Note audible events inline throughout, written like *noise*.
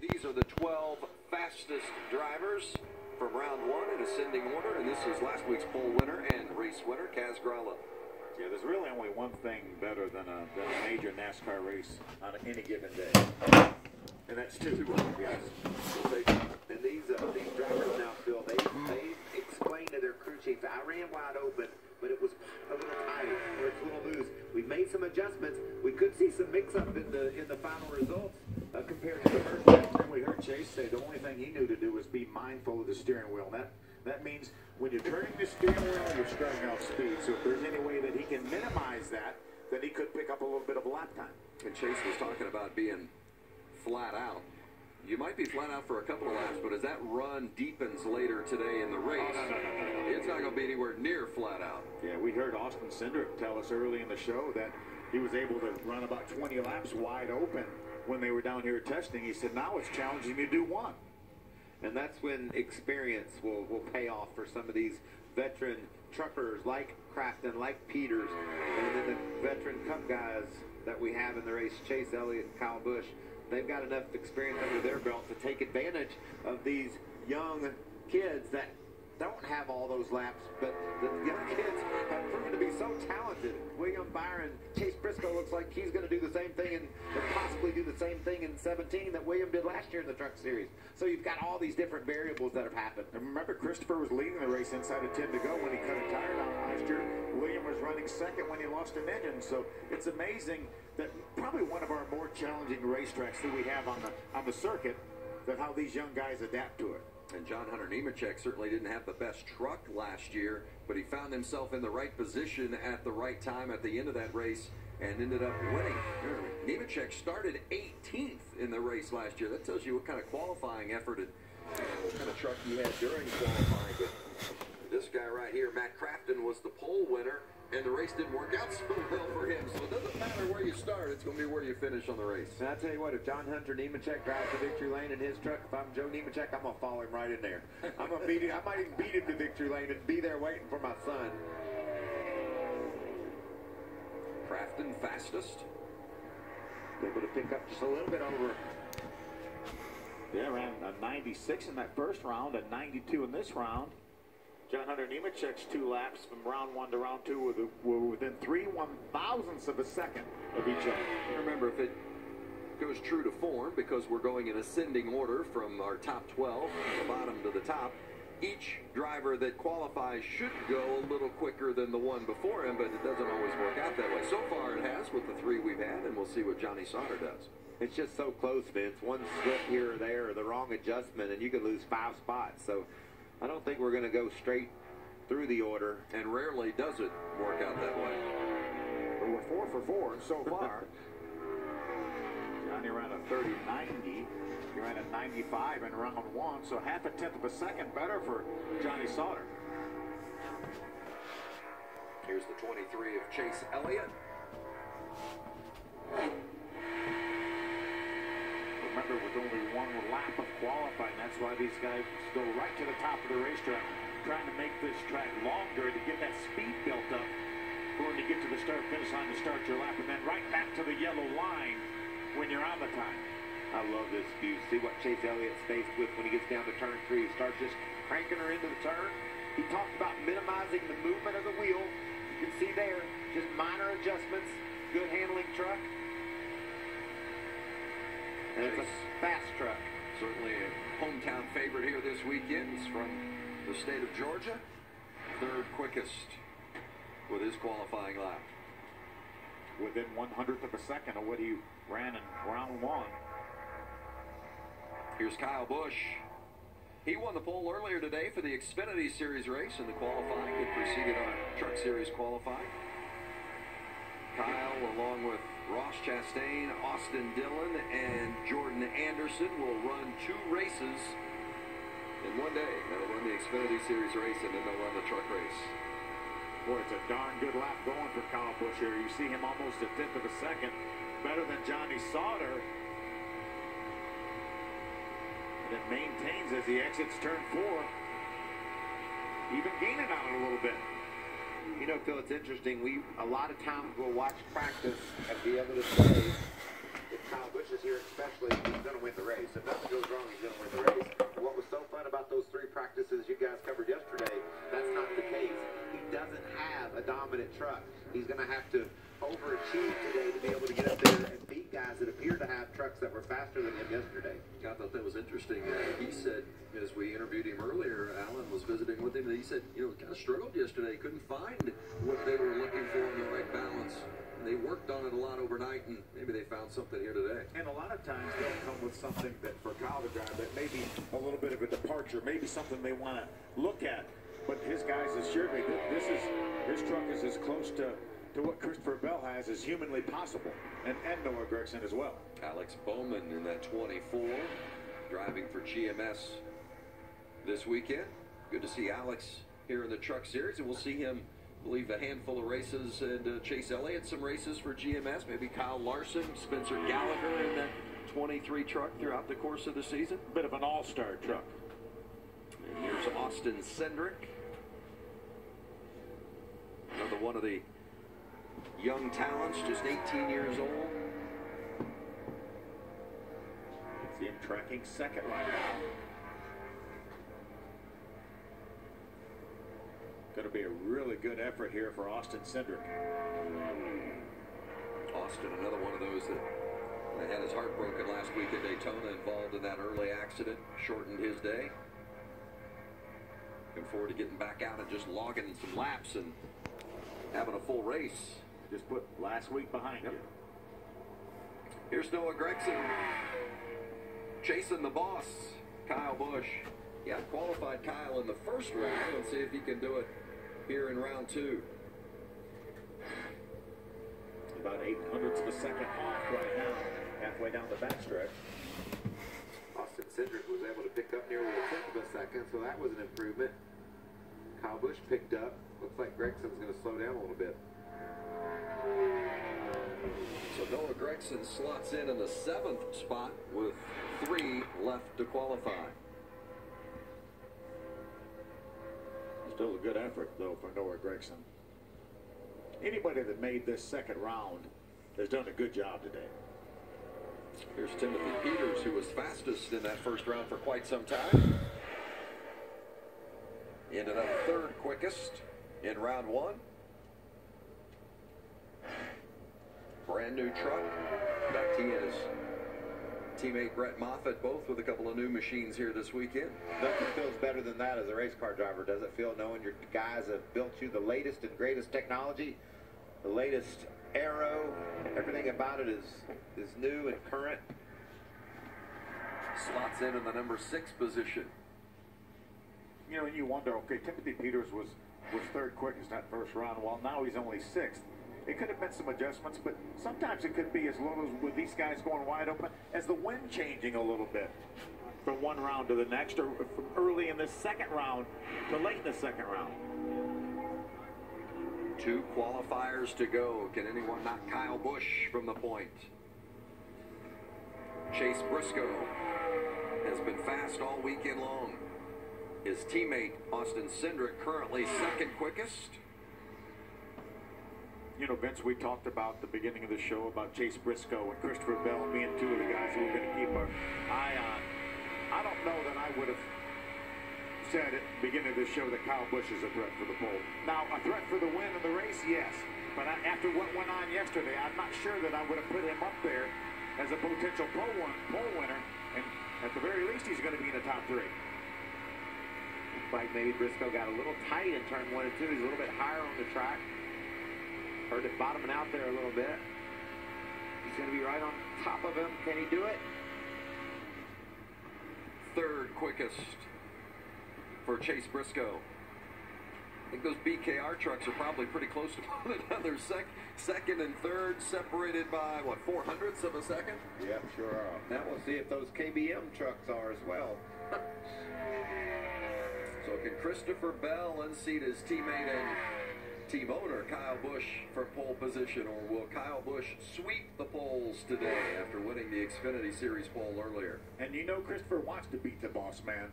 These are the 12 fastest drivers from round one in ascending order, and this is last week's pole winner and race winner, Kaz Grala. Yeah, there's really only one thing better than a, than a major NASCAR race on any given day, and that's two. Yes. And these uh, these drivers now, Phil, they they explained to their crew chief, I ran wide open, but it was a little tight or it's a little loose. We made some adjustments. We could see some mix-up in the in the final results compared to the first time. And we heard Chase say the only thing he knew to do was be mindful of the steering wheel. That that means when you're turning the steering wheel, you're starting off speed. So if there's any way that he can minimize that, then he could pick up a little bit of lap time. And Chase was talking about being flat out. You might be flat out for a couple of laps, but as that run deepens later today in the race, it's not going to be anywhere near flat out. Yeah, we heard Austin Cindric tell us early in the show that he was able to run about 20 laps wide open when they were down here testing. He said now it's challenging me to do one. And that's when experience will, will pay off for some of these veteran truckers like Crafton, like Peters, and then the veteran cup guys that we have in the race, Chase Elliott and Kyle Busch. They've got enough experience under their belt to take advantage of these young kids that don't have all those laps, but the young kids have proven to be so talented. William Byron, Chase Briscoe looks like he's going to do the same thing and, possibly do the same thing in 17 that William did last year in the Truck Series. So you've got all these different variables that have happened. And remember, Christopher was leading the race inside of 10 to go when he cut a tire down last year. William was running second when he lost an engine. So it's amazing that probably one of our more challenging racetracks that we have on the on the circuit, that how these young guys adapt to it. And John Hunter Nemechek certainly didn't have the best truck last year, but he found himself in the right position at the right time at the end of that race and ended up winning. Nemechek started 18th in the race last year. That tells you what kind of qualifying effort and what kind of truck he had during qualifying. But this guy right here, Matt Crafton, was the pole winner, and the race didn't work out so well for him. So it doesn't matter where you start; it's going to be where you finish on the race. And I tell you what, if John Hunter Nemechek drives to victory lane in his truck, if I'm Joe Nemechek, I'm gonna follow him right in there. I'm gonna beat him. I might even beat him to victory lane and be there waiting for my son. Crafton fastest. Able to pick up just a little bit over. Yeah, ran a uh, 96 in that first round, a 92 in this round. John Hunter Nemechek's two laps from round one to round two were, the, were within three one thousandths of a second of each other. Remember, if it goes true to form, because we're going in ascending order from our top 12, from the bottom to the top, each driver that qualifies should go a little quicker than the one before him, but it doesn't always work out that way. So far, it has with the three we've had, and we'll see what Johnny Sauter does. It's just so close, Vince. One slip here or there, or the wrong adjustment, and you could lose five spots. So I don't think we're going to go straight through the order. And rarely does it work out that way. But we're four for four so *laughs* far. Johnny ran a 30 90. He ran a 95 in round one, so half a tenth of a second better for Johnny Sauter. Here's the 23 of Chase Elliott. Remember, with only one lap of qualifying, that's why these guys go right to the top of the racetrack, trying to make this track longer to get that speed built up. Going to get to the start finish line to start your lap, and then right back to the yellow line when you're on the time. I love this view. See what Chase Elliott's faced with when he gets down to turn three. He starts just cranking her into the turn. He talked about minimizing the movement of the wheel. You can see there, just minor adjustments. Good handling truck. It's a fast truck. Certainly a hometown favorite here this weekend. He's from the state of Georgia. Third quickest with his qualifying lap. Within one hundredth of a second of what he ran in round one. Here's Kyle Busch. He won the pole earlier today for the Xfinity Series race in the qualifying. that preceded our Truck Series qualifying. Ross Chastain, Austin Dillon, and Jordan Anderson, will run two races in one day. They'll run the Xfinity Series race and then they'll run the truck race. Boy, it's a darn good lap going for Kyle Busch here. You see him almost a tenth of a second better than Johnny Sauter. And it maintains as he exits turn four. Even gaining on it a little bit. You know, Phil, it's interesting. We a lot of times we'll watch practice and be able to say if Kyle Busch is here, especially, he's going to win the race. If nothing goes wrong, he's going to win the race. What was so fun about those three practices you guys covered yesterday? That's not the case. He doesn't have a dominant truck. He's going to have to overachieve today to be able to get up there and beat guys that appear to have trucks that were faster than him yesterday. Thought that was interesting. He said, as we interviewed him earlier, Alan was visiting with him, that he said, you know, kind of struggled yesterday, couldn't find what they were looking for in the right balance. And they worked on it a lot overnight, and maybe they found something here today. And a lot of times they'll come with something that for Kyle to drive that may be a little bit of a departure, maybe something they want to look at. But his guys assured me that this is his truck is as close to, to what Christopher Bell has is humanly possible, and, and Noah Gragson as well. Alex Bowman in that 24, driving for GMS this weekend. Good to see Alex here in the Truck Series, and we'll see him, I believe, a handful of races, and uh, Chase Elliott some races for GMS. Maybe Kyle Larson, Spencer Gallagher in that 23 truck throughout the course of the season. Bit of an all-star truck. And here's Austin Cindric. Another one of the young talents, just 18 years old. It's him tracking second right now. Going to be a really good effort here for Austin Cindric. Austin, another one of those that, that had his heart broken last week at Daytona, involved in that early accident, shortened his day. Looking forward to getting back out and just logging some laps and having a full race. Just put last week behind Yep. you. Here's Noah Gragson chasing the boss, Kyle Busch. Yeah, qualified Kyle in the first round. Let's see if he can do it here in round two. About eight hundredths of a second off right now, halfway down the backstretch. Austin Cindric was able to pick up nearly a tenth of a second, so that was an improvement. Kyle Busch picked up. Looks like Gragson's going to slow down a little bit. So Noah Gragson slots in in the seventh spot with three left to qualify. Still a good effort, though, for Noah Gragson. Anybody that made this second round has done a good job today. Here's Timothy Peters, who was fastest in that first round for quite some time. Ended up third quickest in round one. Brand new truck. Back to his teammate Brett Moffitt both with a couple of new machines here this weekend. Nothing feels better than that as a race car driver, does it feel, knowing your guys have built you the latest and greatest technology, the latest aero, everything about it is, is new and current. Slots in in the number six position. You know, and you wonder, okay, Timothy Peters was, was third quickest that first round. Well, now he's only sixth. It could have been some adjustments, but sometimes it could be as little as with these guys going wide open as the wind changing a little bit from one round to the next, or from early in the second round to late in the second round. Two qualifiers to go. Can anyone knock Kyle Busch from the point? Chase Briscoe has been fast all weekend long. His teammate Austin Cindric currently second quickest. You know, Vince, we talked about the beginning of the show about Chase Briscoe and Christopher Bell being two of the guys who we're going to keep our eye on. I don't know that I would have said at the beginning of the show that Kyle Busch is a threat for the pole. Now, a threat for the win of the race, yes. But I, after what went on yesterday, I'm not sure that I would have put him up there as a potential pole, win, pole winner. And at the very least, he's going to be in the top three. Like maybe Briscoe got a little tight in turn one and two. He's a little bit higher on the track. Heard it bottoming out there a little bit. He's going to be right on top of him. Can he do it? Third quickest for Chase Briscoe. I think those BKR trucks are probably pretty close to *laughs* one another. Sec- second and third separated by, what, four hundredths of a second? Yep, sure are. Now we'll see if those KBM trucks are as well. *laughs* So can Christopher Bell unseat his teammate and team owner Kyle Busch from pole position, or will Kyle Busch sweep the poles today after winning the Xfinity Series pole earlier? And you know Christopher wants to beat the boss man.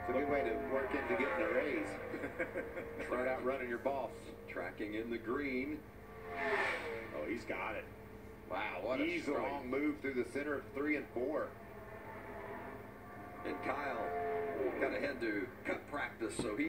It's a good way to work into getting a raise. *laughs* Start out running your boss. Tracking in the green. Oh, he's got it. Wow, what a Easily. strong move through the center of three and four. And Kyle got ahead to cut practice, so he